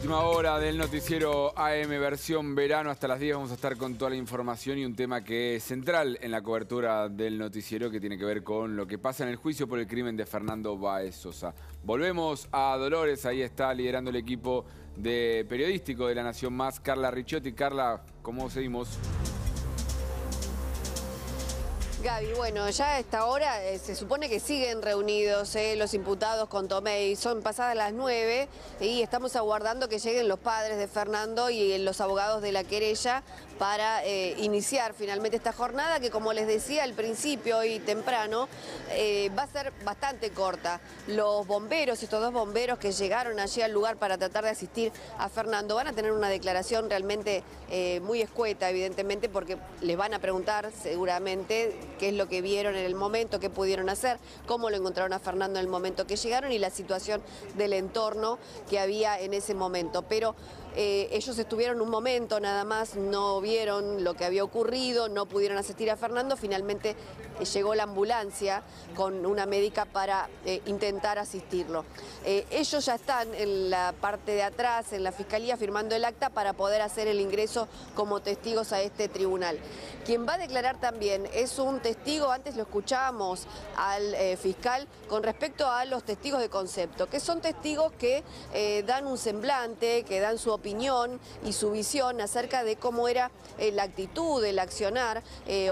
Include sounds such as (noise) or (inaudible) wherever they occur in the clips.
Última hora del noticiero AM versión verano. Hasta las 10 vamos a estar con toda la información y un tema que es central en la cobertura del noticiero que tiene que ver con lo que pasa en el juicio por el crimen de Fernando Baez Sosa. Volvemos a Dolores, ahí está liderando el equipo de periodístico de La Nación Más, Carla Ricciotti. Carla, ¿cómo seguimos? Gaby, bueno, ya a esta hora eh, se supone que siguen reunidos eh, los imputados con Tomei. Son pasadas las nueve y estamos aguardando que lleguen los padres de Fernando y los abogados de la querella para eh, iniciar finalmente esta jornada que como les decía al principio y temprano va a ser bastante corta. Los bomberos, estos dos bomberos que llegaron allí al lugar para tratar de asistir a Fernando van a tener una declaración realmente muy escueta evidentemente porque les van a preguntar seguramente qué es lo que vieron en el momento, qué pudieron hacer, cómo lo encontraron a Fernando en el momento que llegaron y la situación del entorno que había en ese momento. Pero eh, ellos estuvieron un momento nada más, no vieron lo que había ocurrido, no pudieron asistir a Fernando, finalmente eh, llegó la ambulancia con una médica para eh, intentar asistirlo. ellos ya están en la parte de atrás, en la fiscalía, firmando el acta para poder hacer el ingreso como testigos a este tribunal. Quien va a declarar también es un testigo, antes lo escuchábamos al fiscal, con respecto a los testigos de concepto, que son testigos que dan un semblante, que dan su opinión y su visión acerca de cómo era eh, la actitud, el accionar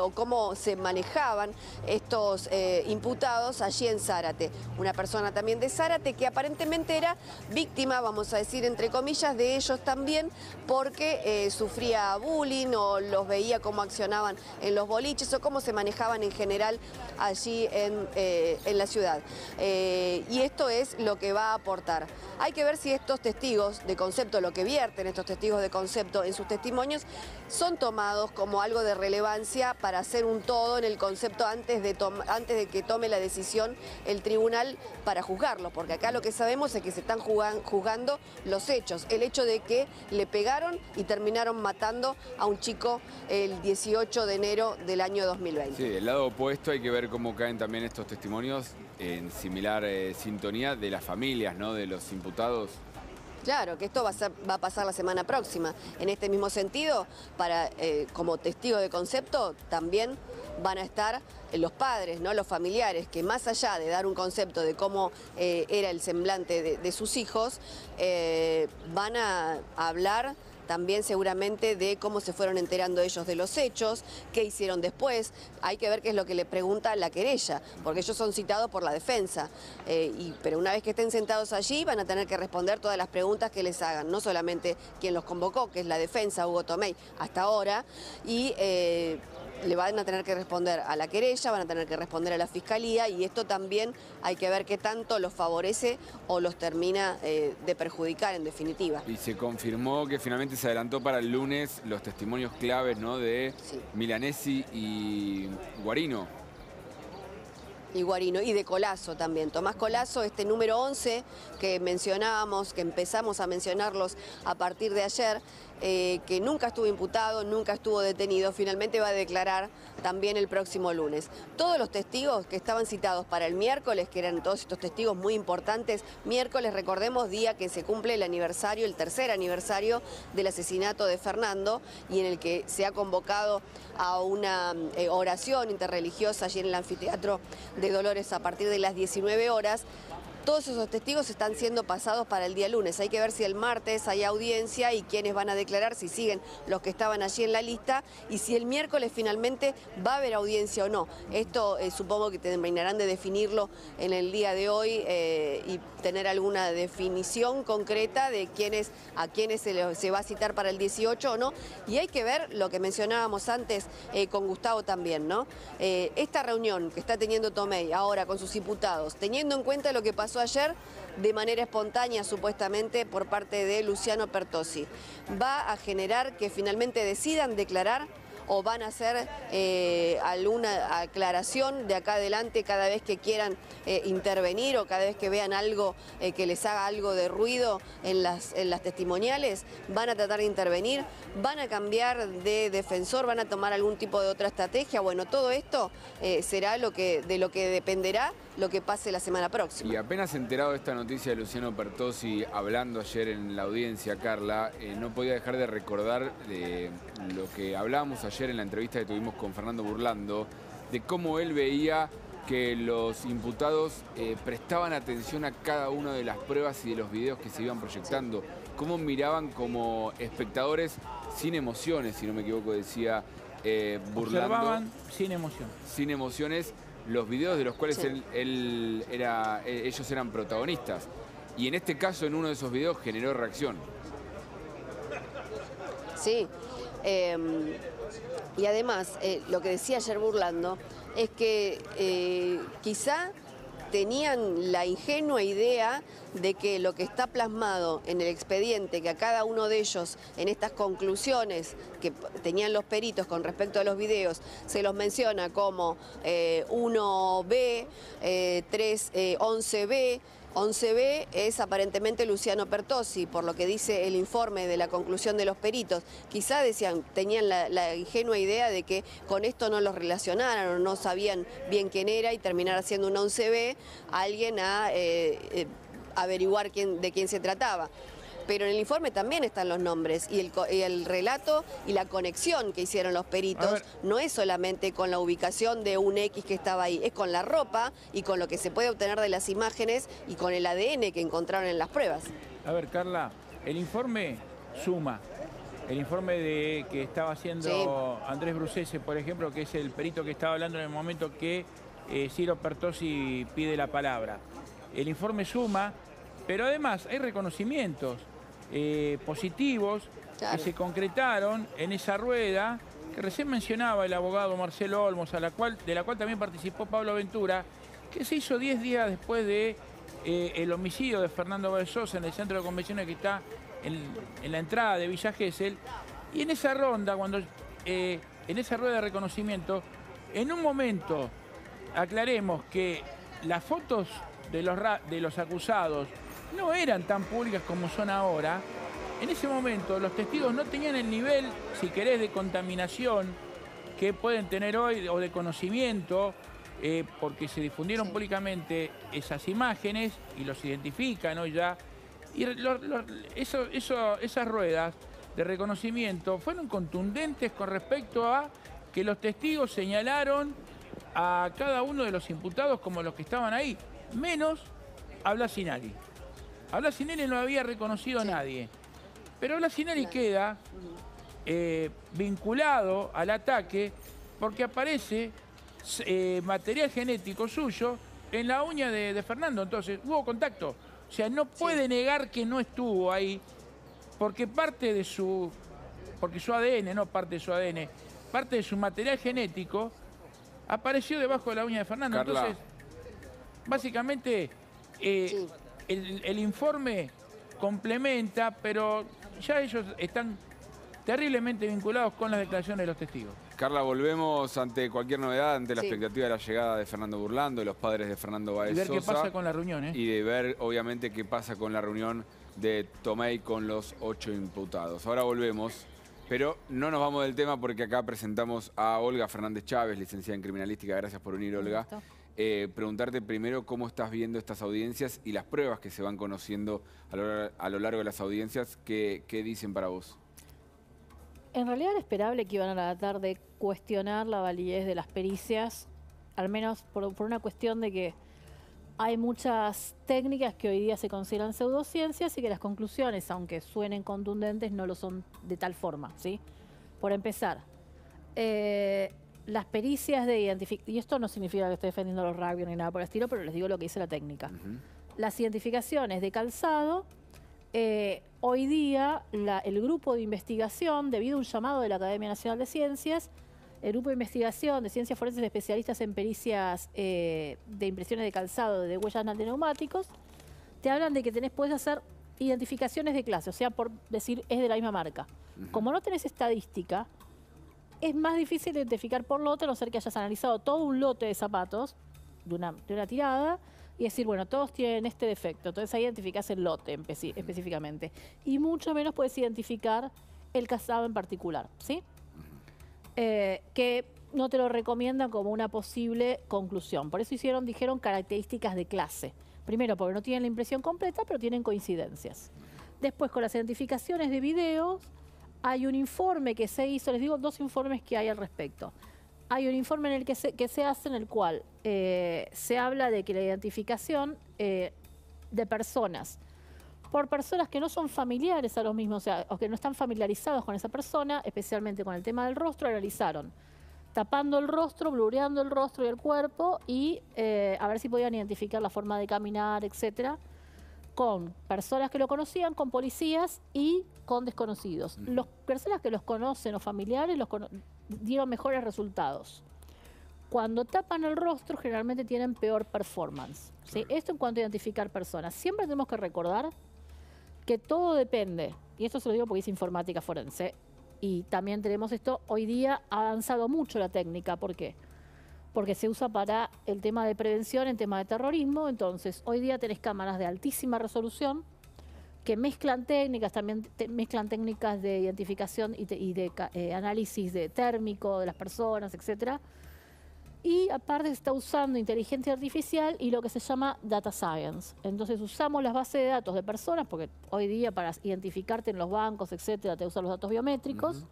o cómo se manejaban estos imputados allí en Zárate. Una persona también de Zárate que aparentemente era víctima, vamos a decir entre comillas, de ellos también porque sufría bullying o los veía como accionaban en los boliches o cómo se manejaban en general allí en, eh, la ciudad. Eh, y esto es lo que va a aportar. Hay que ver si estos testigos de concepto, lo que vierten estos testigos de concepto en sus testimonios, son tomados como algo de relevancia para hacer un todo en el concepto antes de, que tome la decisión el tribunal para juzgarlo, porque acá lo que sabemos es que se están juzgando los hechos, el hecho de que le pegaron y terminaron matando a un chico el 18 de enero del año 2020. Sí, del lado opuesto hay que ver cómo caen también estos testimonios en similar eh, sintonía de las familias, ¿no? De los imputados. Claro, que esto va a, pasar la semana próxima. En este mismo sentido, para, eh, como testigo de concepto, también van a estar los padres, ¿no? los familiares, que más allá de dar un concepto de cómo eh, era el semblante de sus hijos, van a hablar también seguramente de cómo se fueron enterando ellos de los hechos, qué hicieron después. Hay que ver qué es lo que le pregunta la querella, porque ellos son citados por la defensa. Eh, y, pero una vez que estén sentados allí van a tener que responder todas las preguntas que les hagan, no solamente quien los convocó, que es la defensa, Hugo Tomei, hasta ahora, y eh, le van a tener que responder a la querella, van a tener que responder a la fiscalía y esto también hay que ver qué tanto los favorece o los termina eh, de perjudicar en definitiva. Y se confirmó que finalmente se adelantó para el lunes los testimonios claves ¿no? de Milanesi y Guarino. Y Guarino, y de Colazo también. Tomás Colazo, este número 11 que mencionábamos, que empezamos a mencionarlos a partir de ayer, eh, que nunca estuvo imputado, nunca estuvo detenido, finalmente va a declarar también el próximo lunes. Todos los testigos que estaban citados para el miércoles, que eran todos estos testigos muy importantes, miércoles recordemos día que se cumple el aniversario, el tercer aniversario del asesinato de Fernando y en el que se ha convocado a una eh, oración interreligiosa allí en el anfiteatro de Dolores a partir de las 19 horas. Todos esos testigos están siendo pasados para el día lunes. Hay que ver si el martes hay audiencia y quiénes van a declarar, si siguen los que estaban allí en la lista y si el miércoles finalmente va a haber audiencia o no. Esto eh, supongo que terminarán de definirlo en el día de hoy eh, y tener alguna definición concreta de quiénes, a quiénes se, va a citar para el 18 o no. Y hay que ver lo que mencionábamos antes eh, con Gustavo también, ¿no? esta reunión que está teniendo Tomei ahora con sus diputados, teniendo en cuenta lo que pasó ayer de manera espontánea supuestamente por parte de Luciano Pertosi. Va a generar que finalmente decidan declarar o van a hacer eh, alguna aclaración de acá adelante cada vez que quieran eh, intervenir o cada vez que vean algo eh, que les haga algo de ruido en las, en las testimoniales, van a tratar de intervenir, van a cambiar de defensor, van a tomar algún tipo de otra estrategia. Bueno, todo esto será lo que, de lo que dependerá lo que pase la semana próxima. Y apenas enterado de esta noticia de Luciano Pertosi hablando ayer en la audiencia, Carla, eh, no podía dejar de recordar de lo que hablábamos ayer en la entrevista que tuvimos con Fernando Burlando, de cómo él veía que los imputados eh, prestaban atención a cada una de las pruebas y de los videos que se iban proyectando, cómo miraban como espectadores sin emociones, si no me equivoco, decía eh, Burlando. Observaban sin emoción. Sin emociones los videos de los cuales él, era, eh, ellos eran protagonistas. Y en este caso, en uno de esos videos, generó reacción. Sí. Em, y además, lo que decía ayer Burlando, es que eh, quizá tenían la ingenua idea de que lo que está plasmado en el expediente, que a cada uno de ellos en estas conclusiones que tenían los peritos con respecto a los videos, se los menciona como 1B, 3, 11B, 11B es aparentemente Luciano Pertosi, por lo que dice el informe de la conclusión de los peritos. Quizá decían, tenían la, ingenua idea de que con esto no los relacionaran o no sabían bien quién era y terminar haciendo un 11B alguien a eh, eh, averiguar de quién se trataba pero en el informe también están los nombres y el, relato y la conexión que hicieron los peritos no es solamente con la ubicación de un X que estaba ahí, es con la ropa y con lo que se puede obtener de las imágenes y con el ADN que encontraron en las pruebas. A ver, Carla, el informe suma. El informe de que estaba haciendo Andrés Brucese, por ejemplo, que es el perito que estaba hablando en el momento que eh, Ciro Pertosi pide la palabra. El informe suma, pero además hay reconocimientos. Eh, positivos que se concretaron en esa rueda que recién mencionaba el abogado Marcelo Olmos, a la cual, de la cual también participó Pablo Ventura, que se hizo 10 días después de eh, el homicidio de Fernando Sosa en el centro de convenciones que está en, la entrada de Villa Gesell. Y en esa ronda, cuando eh, en esa rueda de reconocimiento, en un momento aclaremos que las fotos de los, de los acusados no eran tan públicas como son ahora, en ese momento los testigos no tenían el nivel, si querés, de contaminación que pueden tener hoy o de conocimiento, eh, porque se difundieron públicamente esas imágenes y los identifican hoy ya. Y esas ruedas de reconocimiento fueron contundentes con respecto a que los testigos señalaron a cada uno de los imputados como los que estaban ahí, menos a Blasinari. A Blasinelli no había reconocido a nadie. Pero Blasinelli queda eh, vinculado al ataque porque aparece eh, material genético suyo en la uña de, Fernando. Entonces, hubo contacto. O sea, no puede negar que no estuvo ahí porque parte de su... Porque su ADN, no parte de su ADN, parte de su material genético apareció debajo de la uña de Fernando. Entonces, básicamente... Eh, el, informe complementa, pero ya ellos están terriblemente vinculados con las declaraciones de los testigos. Carla, volvemos ante cualquier novedad, ante la expectativa de la llegada de Fernando Burlando, de los padres de Fernando Baez Y ver qué pasa con la reunión, ¿eh? Y de ver, obviamente, qué pasa con la reunión de Tomei con los ocho imputados. Ahora volvemos, pero no nos vamos del tema porque acá presentamos a Olga Fernández Chávez, licenciada en Criminalística. Gracias por unir, Olga. Eh, preguntarte primero cómo estás viendo estas audiencias y las pruebas que se van conociendo a lo, largo de las audiencias, ¿qué, dicen para vos? En realidad era esperable que iban a tratar de cuestionar la validez de las pericias, al menos por, una cuestión de que hay muchas técnicas que hoy día se consideran pseudociencias y que las conclusiones, aunque suenen contundentes, no lo son de tal forma, ¿sí? Por empezar, eh, las pericias de identificación, y esto no significa que estoy defendiendo los rugby ni nada por el estilo, pero les digo lo que dice la técnica. Las identificaciones de calzado, eh, hoy día el grupo de investigación, debido a un llamado de la Academia Nacional de Ciencias, el grupo de investigación de ciencias forenses especialistas en pericias eh, de impresiones de calzado de huellas de neumáticos, te hablan de que tenés, puedes hacer identificaciones de clase, o sea, por decir, es de la misma marca. Como no tenés estadística, es más difícil identificar por lote, a no ser que hayas analizado todo un lote de zapatos de una, tirada y decir, bueno, todos tienen este defecto. Entonces ahí identificás el lote específicamente. Y mucho menos puedes identificar el casado en particular, ¿sí? Eh, que no te lo recomiendan como una posible conclusión. Por eso hicieron, dijeron características de clase. Primero, porque no tienen la impresión completa, pero tienen coincidencias. Después, con las identificaciones de videos, hay un informe que se hizo, les digo dos informes que hay al respecto. Hay un informe en el que se, que se hace en el cual eh, se habla de que la identificación eh, de personas por personas que no son familiares a los mismos, o sea, o que no están familiarizados con esa persona, especialmente con el tema del rostro, realizaron tapando el rostro, blureando el rostro y el cuerpo y eh, a ver si podían identificar la forma de caminar, etcétera con personas que lo conocían, con policías y con desconocidos. Las personas que los conocen o familiares los dieron mejores resultados. Cuando tapan el rostro generalmente tienen peor performance. Esto en cuanto a identificar personas. Siempre tenemos que recordar que todo depende, y esto se lo digo porque es informática forense, y también tenemos esto, hoy día ha avanzado mucho la técnica, ¿por qué? Porque se usa para el tema de prevención en tema de terrorismo. Entonces, hoy día tenés cámaras de altísima resolución que mezclan técnicas, también mezclan técnicas de identificación y, de eh, análisis de térmico de las personas, etcétera. Y aparte se está usando inteligencia artificial y lo que se llama data science. Entonces usamos las bases de datos de personas, porque hoy día para identificarte en los bancos, etcétera, te usan los datos biométricos.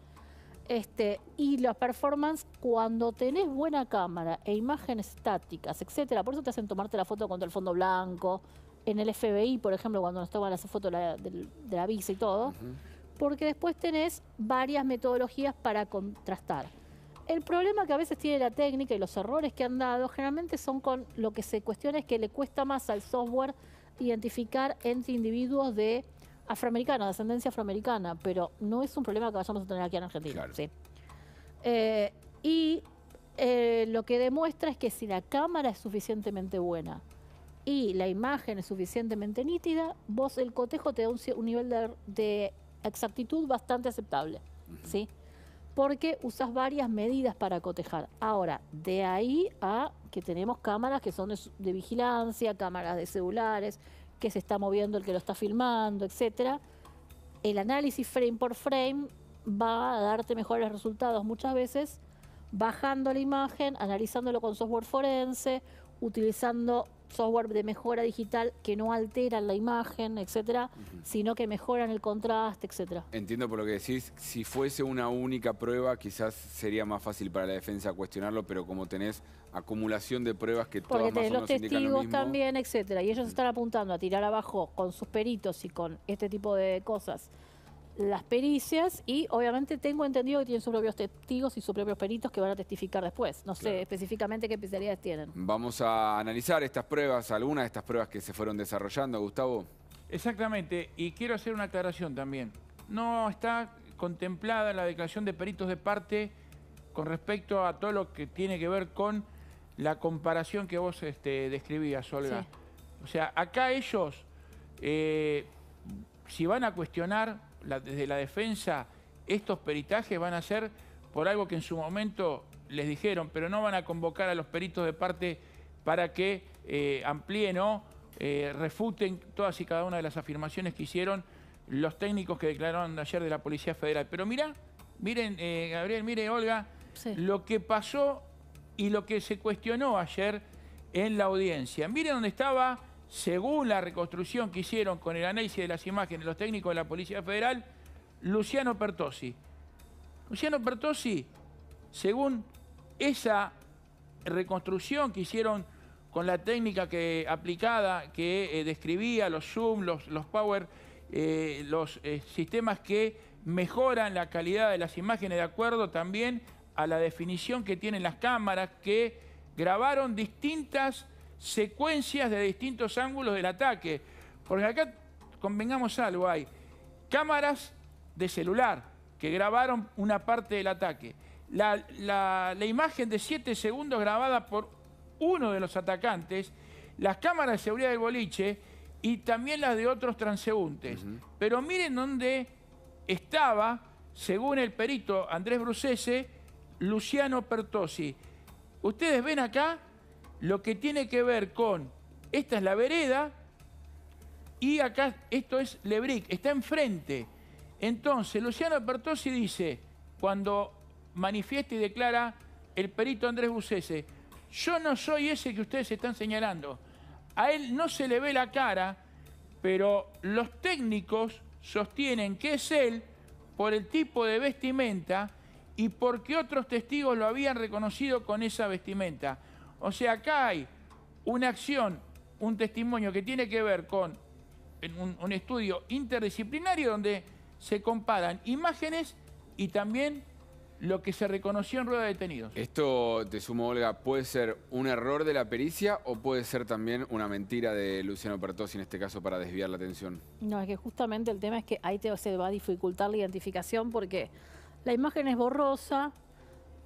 Este, y la performance, cuando tenés buena cámara e imágenes estáticas, etcétera, por eso te hacen tomarte la foto contra el fondo blanco, en el FBI, por ejemplo, cuando nos toman la foto de la, de, la visa y todo, porque después tenés varias metodologías para contrastar. El problema que a veces tiene la técnica y los errores que han dado generalmente son con lo que se cuestiona es que le cuesta más al software identificar entre individuos de afroamericana, de ascendencia afroamericana, pero no es un problema que vayamos a tener aquí en Argentina. Eh, y eh, lo que demuestra es que si la cámara es suficientemente buena y la imagen es suficientemente nítida, vos el cotejo te da un, nivel de, exactitud bastante aceptable. ¿sí? Porque usas varias medidas para cotejar. Ahora, de ahí a que tenemos cámaras que son de vigilancia, cámaras de celulares, que se está moviendo el que lo está filmando, etcétera, el análisis frame por frame va a darte mejores resultados muchas veces bajando la imagen, analizándolo con software forense, utilizando software de mejora digital que no alteran la imagen, etcétera, sino que mejoran el contraste, etcétera. Entiendo por lo que decís, si fuese una única prueba, quizás sería más fácil para la defensa cuestionarlo, pero como tenés acumulación de pruebas que todas más o menos los testigos también, etcétera, y ellos están apuntando a tirar abajo con sus peritos y con este tipo de cosas las pericias y obviamente tengo entendido que tienen sus propios testigos y sus propios peritos que van a testificar después. No sé específicamente qué especialidades tienen. Vamos a analizar estas pruebas, algunas de estas pruebas que se fueron desarrollando, Gustavo. Exactamente, y quiero hacer una aclaración también. No está contemplada la declaración de peritos de parte con respecto a todo lo que tiene que ver con la comparación que vos este, describías, Olga. O sea, acá ellos, eh, si van a cuestionar desde la defensa, estos peritajes van a ser por algo que en su momento les dijeron, pero no van a convocar a los peritos de parte para que eh, amplíen o eh, refuten todas y cada una de las afirmaciones que hicieron los técnicos que declararon ayer de la Policía Federal. Pero mira, miren, eh, Gabriel, mire, Olga, lo que pasó y lo que se cuestionó ayer en la audiencia. Miren dónde estaba según la reconstrucción que hicieron con el análisis de las imágenes los técnicos de la Policía Federal, Luciano Pertosi. Luciano Pertosi, según esa reconstrucción que hicieron con la técnica que, aplicada que eh, describía los Zoom, los, Power, eh, los eh, sistemas que mejoran la calidad de las imágenes de acuerdo también a la definición que tienen las cámaras que grabaron distintas secuencias de distintos ángulos del ataque. Porque acá, convengamos algo, hay cámaras de celular que grabaron una parte del ataque. La, imagen de 7 segundos grabada por uno de los atacantes, las cámaras de seguridad del boliche y también las de otros transeúntes. Pero miren dónde estaba, según el perito Andrés Brucese, Luciano Pertosi. Ustedes ven acá lo que tiene que ver con, esta es la vereda y acá esto es Lebric, está enfrente. Entonces, Luciano Pertosi dice, cuando manifiesta y declara el perito Andrés Bucese, yo no soy ese que ustedes están señalando. A él no se le ve la cara, pero los técnicos sostienen que es él por el tipo de vestimenta y porque otros testigos lo habían reconocido con esa vestimenta. O sea, acá hay una acción, un testimonio que tiene que ver con un, un estudio interdisciplinario donde se comparan imágenes y también lo que se reconoció en rueda de detenidos. Esto, te sumo, Olga, ¿puede ser un error de la pericia o puede ser también una mentira de Luciano Pertossi en este caso para desviar la atención? No, es que justamente el tema es que ahí te, se va a dificultar la identificación porque la imagen es borrosa,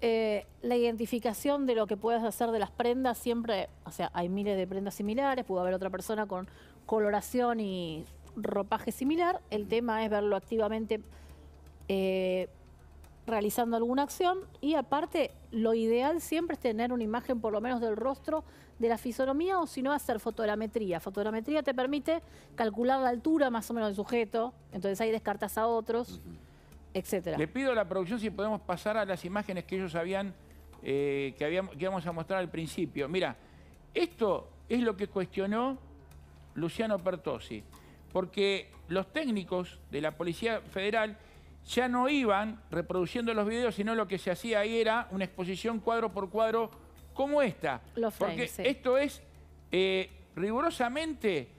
eh, la identificación de lo que puedes hacer de las prendas siempre, o sea, hay miles de prendas similares, pudo haber otra persona con coloración y ropaje similar, el tema es verlo activamente eh, realizando alguna acción y aparte lo ideal siempre es tener una imagen por lo menos del rostro de la fisonomía o si no hacer fotogrametría. Fotogrametría te permite calcular la altura más o menos del sujeto, entonces ahí descartas a otros, etcétera. Le pido a la producción si podemos pasar a las imágenes que ellos habían, eh, que, habíamos, que íbamos a mostrar al principio. Mira, esto es lo que cuestionó Luciano Pertossi, porque los técnicos de la Policía Federal ya no iban reproduciendo los videos, sino lo que se hacía ahí era una exposición cuadro por cuadro como esta. Porque esto es eh, rigurosamente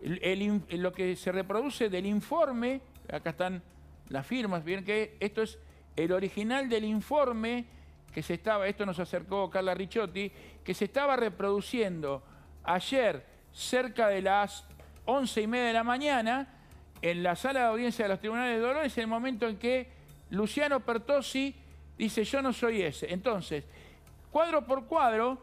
lo que se reproduce del informe, acá están las firmas, bien que esto es el original del informe que se estaba, esto nos acercó Carla Ricciotti, que se estaba reproduciendo ayer cerca de las once y media de la mañana, en la sala de audiencia de los tribunales de Dolores el momento en que Luciano Pertossi dice yo no soy ese. Entonces, cuadro por cuadro,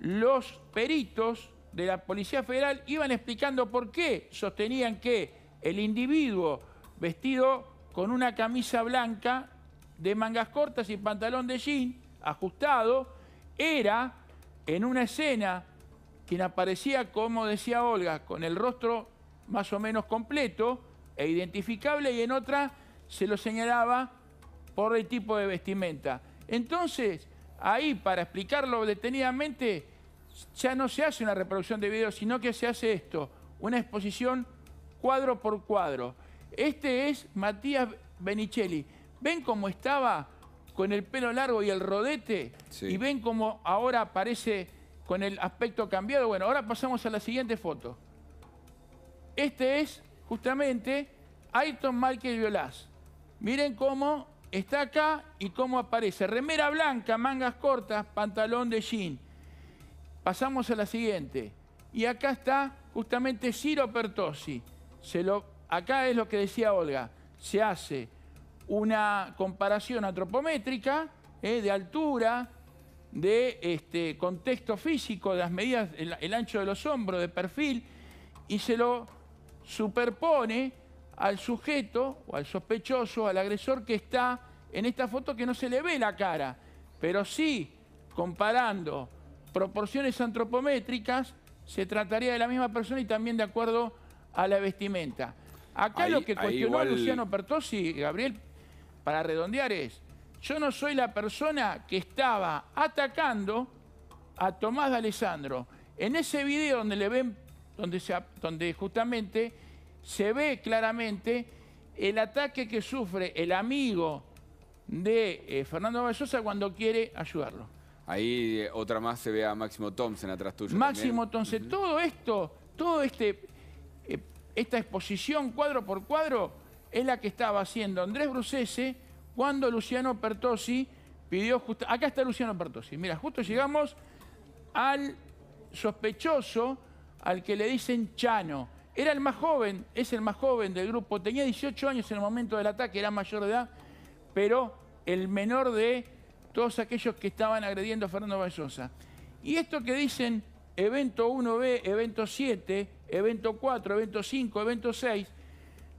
los peritos de la Policía Federal iban explicando por qué sostenían que el individuo vestido con una camisa blanca de mangas cortas y pantalón de jean ajustado era en una escena quien aparecía, como decía Olga, con el rostro más o menos completo, e identificable y en otra se lo señalaba por el tipo de vestimenta. Entonces, ahí para explicarlo detenidamente, ya no se hace una reproducción de video, sino que se hace esto, una exposición cuadro por cuadro. Este es Matías Benicelli. ¿Ven cómo estaba con el pelo largo y el rodete? Y ven cómo ahora aparece con el aspecto cambiado. Bueno, ahora pasamos a la siguiente foto. Este es justamente Ayrton Michael Violás. Miren cómo está acá y cómo aparece. Remera blanca, mangas cortas, pantalón de jean. Pasamos a la siguiente. Y acá está justamente Ciro Pertossi. Se lo, acá es lo que decía Olga. Se hace una comparación antropométrica eh, de altura, de este, contexto físico, de las medidas, el ancho de los hombros, de perfil, y se lo superpone al sujeto o al sospechoso, al agresor que está en esta foto que no se le ve la cara, pero sí, comparando proporciones antropométricas, se trataría de la misma persona y también de acuerdo a la vestimenta. Acá lo que cuestionó Luciano Pertossi, Gabriel, para redondear es, yo no soy la persona que estaba atacando a Tomás de Alessandro. En ese video donde le ven donde, se, donde justamente se ve claramente el ataque que sufre el amigo de eh, Fernando Vallosa cuando quiere ayudarlo. Ahí eh, otra más se ve a Máximo Thompson atrás tuyo. Máximo Thompson, todo esto, todo este, esta exposición cuadro por cuadro es la que estaba haciendo Andrés Brucese cuando Luciano Pertossi pidió. Acá está Luciano Pertossi. Mira, justo llegamos al sospechoso al que le dicen Chano. Era el más joven, es el más joven del grupo, tenía 18 años en el momento del ataque, era mayor de edad, pero el menor de todos aquellos que estaban agrediendo a Fernando Vallosa. Y esto que dicen evento 1B, evento 7, evento 4, evento 5, evento 6,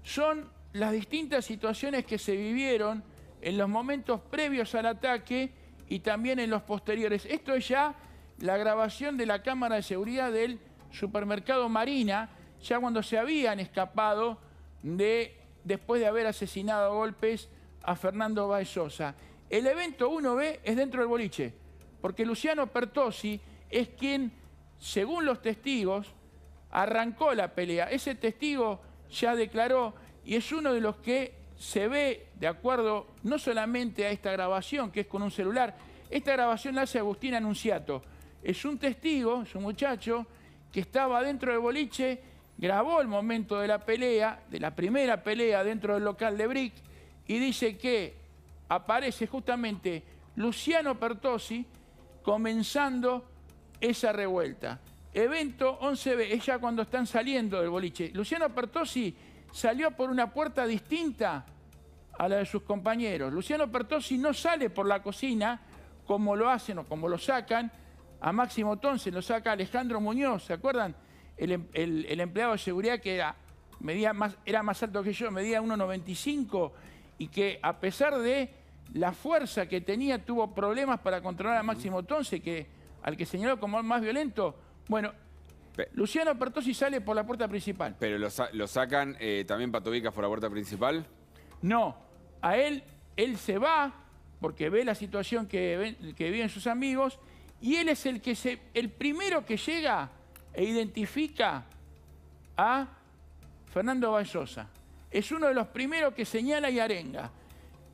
son las distintas situaciones que se vivieron en los momentos previos al ataque y también en los posteriores. Esto es ya la grabación de la cámara de seguridad del supermercado Marina, ya cuando se habían escapado de, después de haber asesinado a golpes a Fernando Baez El evento 1B es dentro del boliche. porque Luciano Pertosi es quien, según los testigos, arrancó la pelea. Ese testigo ya declaró y es uno de los que se ve de acuerdo no solamente a esta grabación, que es con un celular, esta grabación la hace Agustín Anunciato. Es un testigo, es un muchacho que estaba dentro del boliche, grabó el momento de la pelea, de la primera pelea dentro del local de Brick, y dice que aparece justamente Luciano Pertosi comenzando esa revuelta. Evento 11B, es ya cuando están saliendo del boliche. Luciano Pertosi salió por una puerta distinta a la de sus compañeros. Luciano Pertosi no sale por la cocina como lo hacen o como lo sacan a Máximo Tonce, lo saca Alejandro Muñoz, ¿se acuerdan? El, el empleado de seguridad que era, medía más, era más alto que yo, medía 1,95 y que a pesar de la fuerza que tenía tuvo problemas para controlar a Máximo Tonce, que, al que señaló como el más violento. Bueno, Luciano Pertosi sale por la puerta principal. ¿Pero lo, sacan eh, también Patovicas por la puerta principal? No, a él, él se va porque ve la situación que, que viven sus amigos y él es el, que se, el primero que llega e identifica a Fernando Vallosa. Es uno de los primeros que señala y arenga.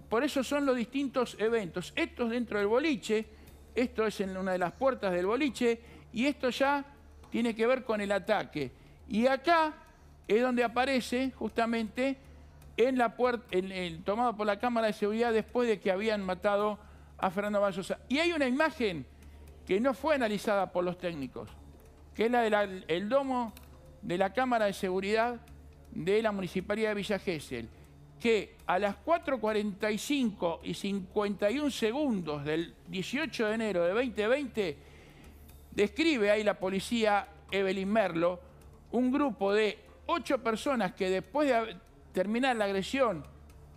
Por eso son los distintos eventos. Esto es dentro del boliche, esto es en una de las puertas del boliche y esto ya tiene que ver con el ataque. Y acá es donde aparece justamente en la puerta, tomado por la cámara de seguridad después de que habían matado a Fernando Vallosa. Y hay una imagen que no fue analizada por los técnicos, que es la del domo de la cámara de seguridad de la Municipalidad de Villa Gesell que a las 4.45 y 51 segundos del 18 de enero de 2020 describe ahí la policía Evelyn Merlo un grupo de ocho personas que después de terminar la agresión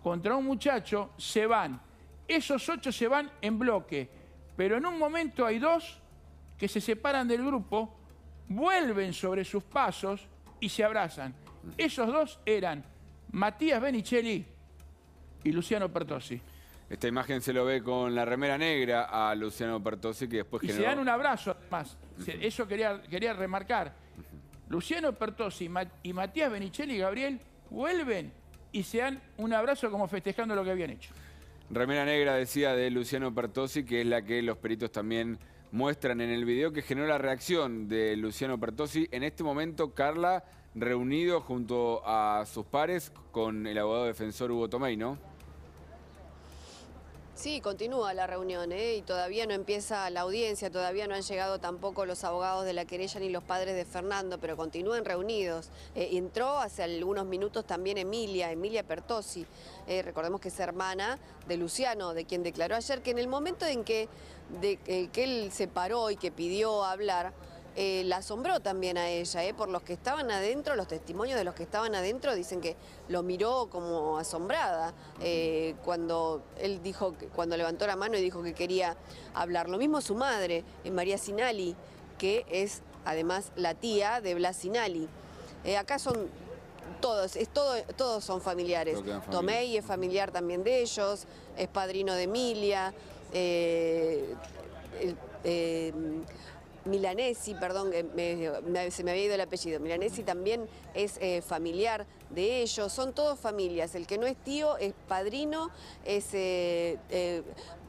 contra un muchacho se van. Esos ocho se van en bloque, pero en un momento hay dos que se separan del grupo, vuelven sobre sus pasos y se abrazan. Esos dos eran Matías Benicelli y Luciano Pertosi. Esta imagen se lo ve con la remera negra a Luciano Pertosi que después y se dan un abrazo además. Eso quería, quería remarcar. Luciano Pertosi y Matías Benicelli y Gabriel vuelven y se dan un abrazo como festejando lo que habían hecho. Remera negra decía de Luciano Pertosi, que es la que los peritos también muestran en el video, que generó la reacción de Luciano Pertosi. En este momento, Carla reunido junto a sus pares con el abogado defensor Hugo Tomei, ¿no? Sí, continúa la reunión ¿eh? y todavía no empieza la audiencia, todavía no han llegado tampoco los abogados de la querella ni los padres de Fernando, pero continúan reunidos. Eh, entró hace algunos minutos también Emilia, Emilia Pertosi, eh, recordemos que es hermana de Luciano, de quien declaró ayer que en el momento en que, de, que él se paró y que pidió hablar, eh, la asombró también a ella, eh, por los que estaban adentro, los testimonios de los que estaban adentro dicen que lo miró como asombrada eh, cuando él dijo, que, cuando levantó la mano y dijo que quería hablar. Lo mismo su madre, María Sinali, que es además la tía de Blas Sinali. acá son todos, es todo, todos son familiares. Tomei es familiar también de ellos, es padrino de Emilia. Milanesi, perdón, se me había ido el apellido, Milanesi también es eh, familiar de ellos, son todos familias, el que no es tío es padrino, es, eh, eh,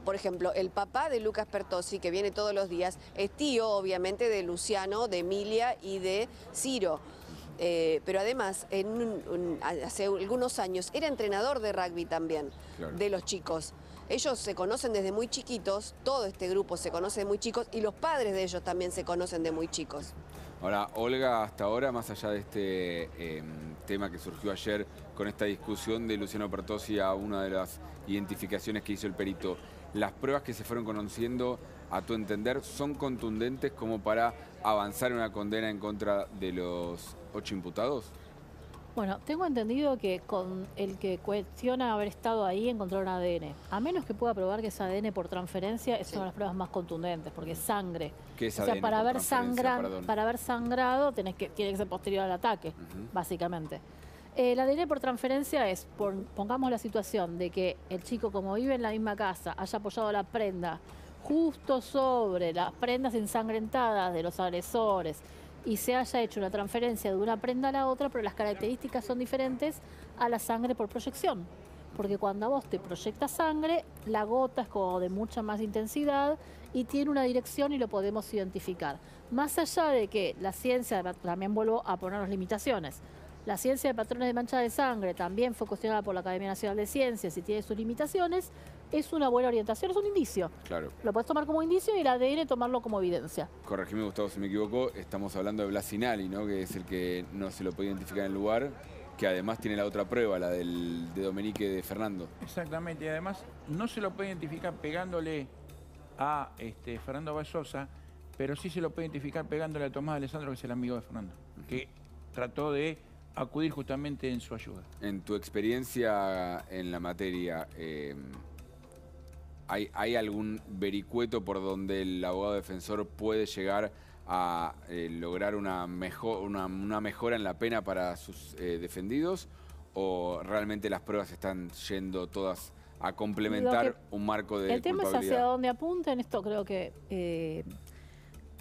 por ejemplo, el papá de Lucas Pertosi, que viene todos los días, es tío obviamente de Luciano, de Emilia y de Ciro. pero además, hace algunos años era entrenador de rugby también, de los chicos. Ellos se conocen desde muy chiquitos, todo este grupo se conoce de muy chicos y los padres de ellos también se conocen de muy chicos. Ahora, Olga, hasta ahora, más allá de este em, tema que surgió ayer con esta discusión de Luciano Pertosi a una de las identificaciones que hizo el perito, ¿las pruebas que se fueron conociendo, a tu entender, son contundentes como para avanzar en una condena en contra de los ocho imputados? Bueno, tengo entendido que con el que cuestiona haber estado ahí encontraron ADN. A menos que pueda probar que es ADN por transferencia, es una de las pruebas más contundentes, porque es sangre. ¿Qué es o sea, para haber, sangrado, para haber sangrado tenés que, tiene que ser posterior al ataque, básicamente. el ADN por transferencia es, pongamos la situación de que el chico, como vive en la misma casa, haya apoyado la prenda justo sobre las prendas ensangrentadas de los agresores y se haya hecho una transferencia de una prenda a la otra, pero las características son diferentes a la sangre por proyección. Porque cuando a vos te proyecta sangre, la gota es como de mucha más intensidad y tiene una dirección y lo podemos identificar. Más allá de que la ciencia, también vuelvo a poner las limitaciones, la ciencia de patrones de mancha de sangre también fue cuestionada por la Academia Nacional de Ciencias y tiene sus limitaciones. Es una buena orientación, es un indicio. Claro. Lo puedes tomar como indicio y el ADN tomarlo como evidencia. Corregime, Gustavo, si me equivoco. Estamos hablando de Blasinali, ¿no? Que es el que no se lo puede identificar en el lugar, que además tiene la otra prueba, la del, de Domenique de Fernando. Exactamente, y además no se lo puede identificar pegándole a este, Fernando Basosa, pero sí se lo puede identificar pegándole a Tomás Alessandro, que es el amigo de Fernando, que trató de acudir justamente en su ayuda. En tu experiencia en la materia, eh, ¿hay, algún vericueto por donde el abogado defensor puede llegar a eh, lograr una, mejor, una, mejora en la pena para sus eh, defendidos? ¿O realmente las pruebas están yendo todas a complementar un marco de El tema es hacia dónde apunta. En esto creo que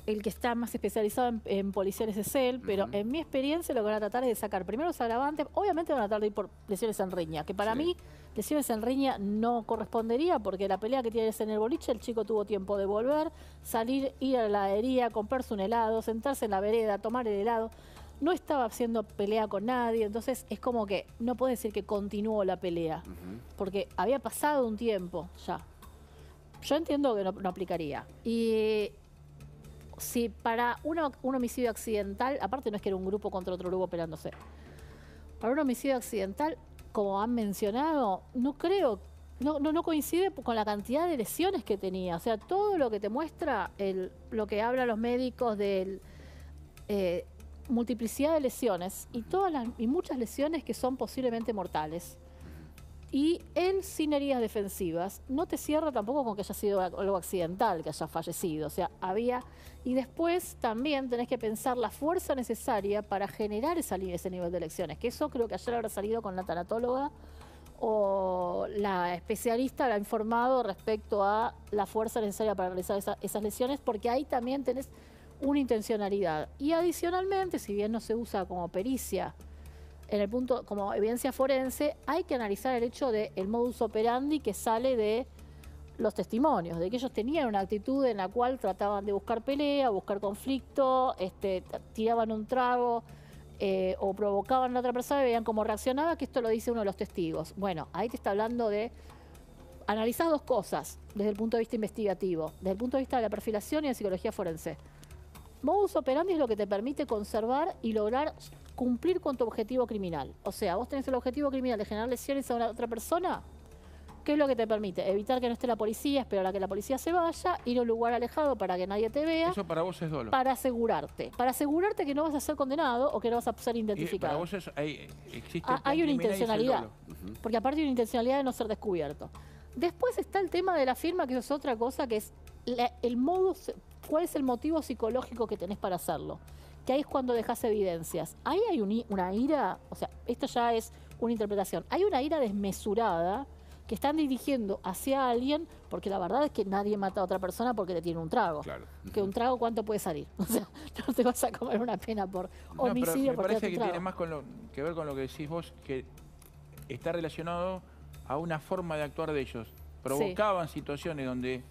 el que está más especializado en, en policiales es él, pero en mi experiencia lo que van a tratar es de sacar primero los agravantes, obviamente van a tratar de ir por lesiones en riña, que para mí lesiones en riña no correspondería porque la pelea que tienes en el boliche, el chico tuvo tiempo de volver, salir, ir a la heladería, comprarse un helado, sentarse en la vereda, tomar el helado. No estaba haciendo pelea con nadie, entonces es como que no puede decir que continuó la pelea, porque había pasado un tiempo ya. Yo entiendo que no, no aplicaría. Y si para un homicidio accidental, aparte no es que era un grupo contra otro grupo operándose, para un homicidio accidental, como han mencionado, no creo, no, no, coincide con la cantidad de lesiones que tenía. O sea, todo lo que te muestra, el, lo que hablan los médicos de eh, multiplicidad de lesiones y, todas las, y muchas lesiones que son posiblemente mortales. Y él, sin heridas defensivas, no te cierra tampoco con que haya sido algo accidental, que haya fallecido. O sea, había. Y después también tenés que pensar la fuerza necesaria para generar ese nivel de elecciones. Que eso creo que ayer habrá salido con la tanatóloga o la especialista la ha informado respecto a la fuerza necesaria para realizar esas lesiones, porque ahí también tenés una intencionalidad. Y adicionalmente, si bien no se usa como pericia, en el punto, como evidencia forense, hay que analizar el hecho del el modus operandi que sale de los testimonios, de que ellos tenían una actitud en la cual trataban de buscar pelea, buscar conflicto, este, tiraban un trago eh, o provocaban a la otra persona y veían cómo reaccionaba, que esto lo dice uno de los testigos. Bueno, ahí te está hablando de analizar dos cosas desde el punto de vista investigativo, desde el punto de vista de la perfilación y la psicología forense. Modus operandi es lo que te permite conservar y lograr cumplir con tu objetivo criminal. O sea, vos tenés el objetivo criminal de generar lesiones a una otra persona. ¿Qué es lo que te permite? Evitar que no esté la policía, esperar a que la policía se vaya, ir a un lugar alejado para que nadie te vea. Eso para vos es dolo. Para asegurarte. Para asegurarte que no vas a ser condenado o que no vas a ser identificado. para vos hay, existe ah, hay una intencionalidad. Porque aparte hay una intencionalidad de no ser descubierto. Después está el tema de la firma, que es otra cosa, que es el modo, cuál es el motivo psicológico que tenés para hacerlo que ahí es cuando dejas evidencias. Ahí hay una ira, o sea, esto ya es una interpretación, hay una ira desmesurada que están dirigiendo hacia alguien, porque la verdad es que nadie mata a otra persona porque le tiene un trago. Claro. Que un trago, ¿cuánto puede salir? (laughs) O sea, no te vas a comer una pena por homicidio. me parece que tiene más con lo, que ver con lo que decís vos, que está relacionado a una forma de actuar de ellos. Provocaban situaciones donde...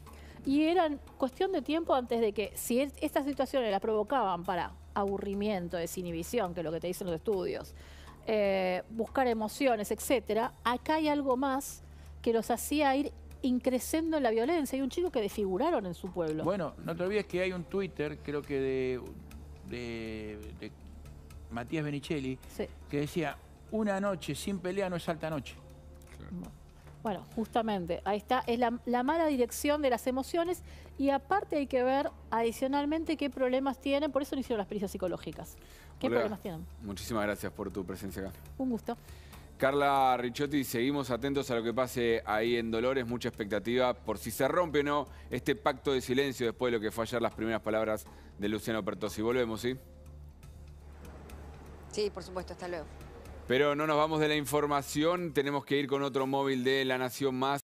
Y eran cuestión de tiempo antes de que, si estas situaciones las provocaban para aburrimiento, desinhibición, que es lo que te dicen los estudios, eh, buscar emociones, etcétera, acá hay algo más que los hacía ir increciendo en la violencia. Hay un chico que desfiguraron en su pueblo. Bueno, no te olvides que hay un Twitter, creo que de, de, Matías Benicelli, que decía, una noche sin pelea no es alta noche. Bueno, justamente, ahí está, es la, mala dirección de las emociones y aparte hay que ver adicionalmente qué problemas tienen, por eso no hicieron las pericias psicológicas. ¿Qué problemas tienen? Muchísimas gracias por tu presencia acá. Un gusto. Carla Ricciotti, seguimos atentos a lo que pase ahí en Dolores, mucha expectativa por si se rompe o no este pacto de silencio después de lo que fue ayer las primeras palabras de Luciano Pertosi. Volvemos, ¿sí? Sí, por supuesto, hasta luego. Pero no nos vamos de la información, tenemos que ir con otro móvil de La Nación Más.